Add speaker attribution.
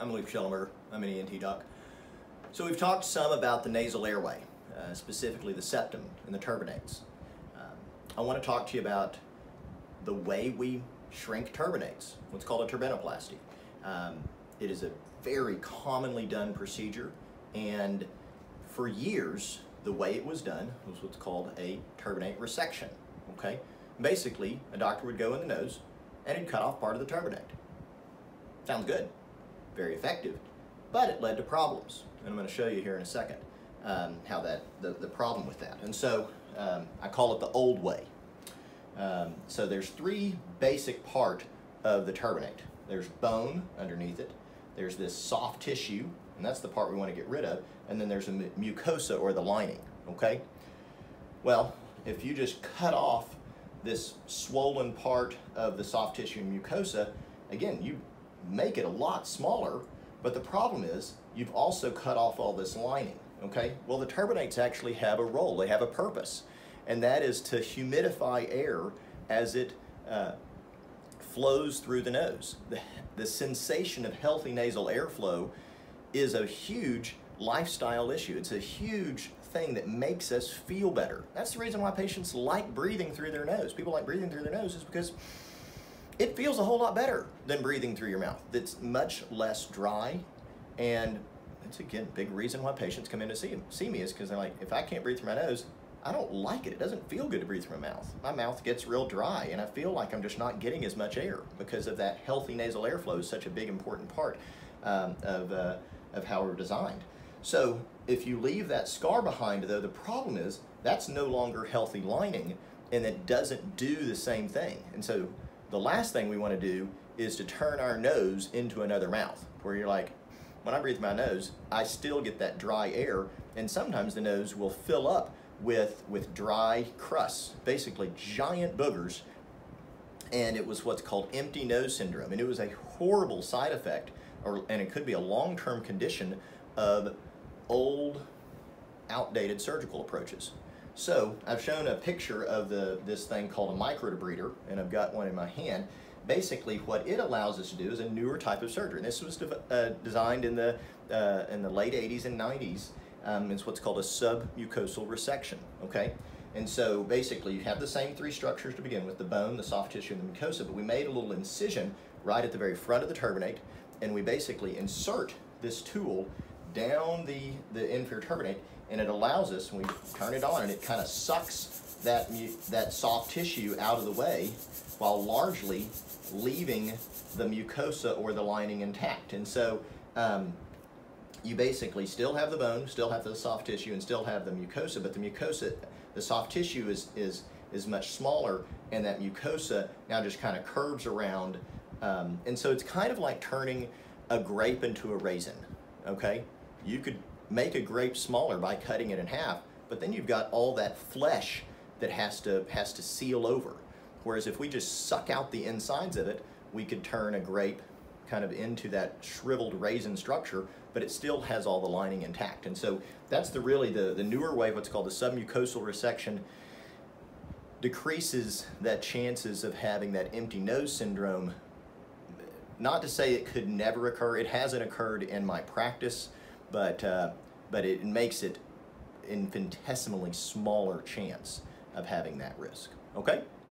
Speaker 1: I'm Luke Shellenberger. I'm an ENT doc. So we've talked some about the nasal airway, uh, specifically the septum and the turbinates. Um, I want to talk to you about the way we shrink turbinates, what's called a turbinoplasty. Um, it is a very commonly done procedure and for years the way it was done was what's called a turbinate resection. Okay, Basically, a doctor would go in the nose and he'd cut off part of the turbinate. Sounds good, very effective, but it led to problems. And I'm going to show you here in a second um, how that, the, the problem with that. And so um, I call it the old way. Um, so there's three basic part of the turbinate. There's bone underneath it, there's this soft tissue, and that's the part we want to get rid of, and then there's a mucosa or the lining, okay? Well, if you just cut off this swollen part of the soft tissue and mucosa, again, you make it a lot smaller, but the problem is you've also cut off all this lining, okay? Well, the turbinates actually have a role, they have a purpose, and that is to humidify air as it uh, flows through the nose. The, the sensation of healthy nasal airflow is a huge lifestyle issue. It's a huge thing that makes us feel better. That's the reason why patients like breathing through their nose. People like breathing through their nose is because it feels a whole lot better than breathing through your mouth. It's much less dry and it's again big reason why patients come in to see, see me is because they're like, if I can't breathe through my nose, I don't like it. It doesn't feel good to breathe through my mouth. My mouth gets real dry and I feel like I'm just not getting as much air because of that healthy nasal airflow is such a big important part um, of, uh, of how we're designed. So if you leave that scar behind though, the problem is that's no longer healthy lining and it doesn't do the same thing. And so the last thing we want to do is to turn our nose into another mouth where you're like, when I breathe my nose, I still get that dry air and sometimes the nose will fill up with, with dry crusts, basically giant boogers and it was what's called empty nose syndrome and it was a horrible side effect or, and it could be a long-term condition of old, outdated surgical approaches. So I've shown a picture of the this thing called a microdebrider, and I've got one in my hand. Basically, what it allows us to do is a newer type of surgery. And this was de uh, designed in the uh, in the late 80s and 90s. Um, it's what's called a submucosal resection. Okay, and so basically, you have the same three structures to begin with: the bone, the soft tissue, and the mucosa. But we made a little incision right at the very front of the turbinate, and we basically insert this tool down the, the inferior turbinate and it allows us, when we turn it on, and it kind of sucks that, that soft tissue out of the way while largely leaving the mucosa or the lining intact. And so um, you basically still have the bone, still have the soft tissue, and still have the mucosa, but the mucosa, the soft tissue is, is, is much smaller, and that mucosa now just kind of curves around. Um, and so it's kind of like turning a grape into a raisin, okay? You could make a grape smaller by cutting it in half, but then you've got all that flesh that has to, has to seal over. Whereas if we just suck out the insides of it, we could turn a grape kind of into that shriveled raisin structure, but it still has all the lining intact. And so that's the really the, the newer way, what's called the submucosal resection, decreases that chances of having that empty nose syndrome. Not to say it could never occur, it hasn't occurred in my practice, but, uh, but it makes it infinitesimally smaller chance of having that risk. Okay?